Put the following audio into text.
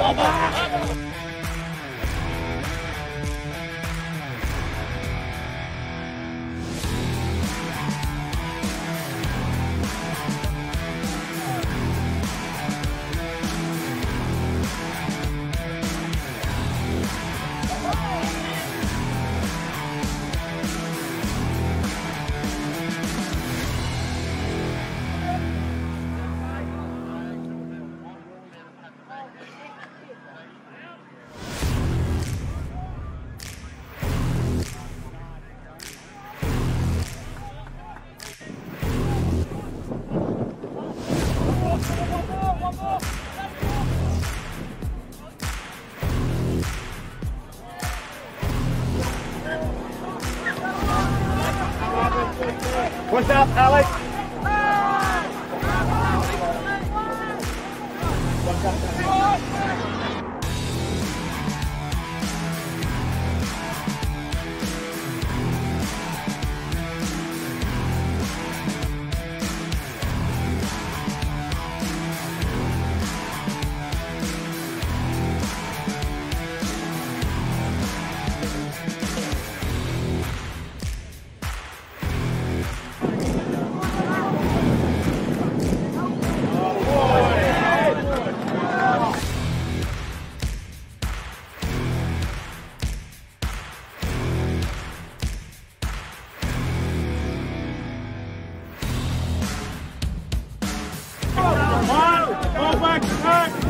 What's up, Alex. Watch out, Alex. black, black.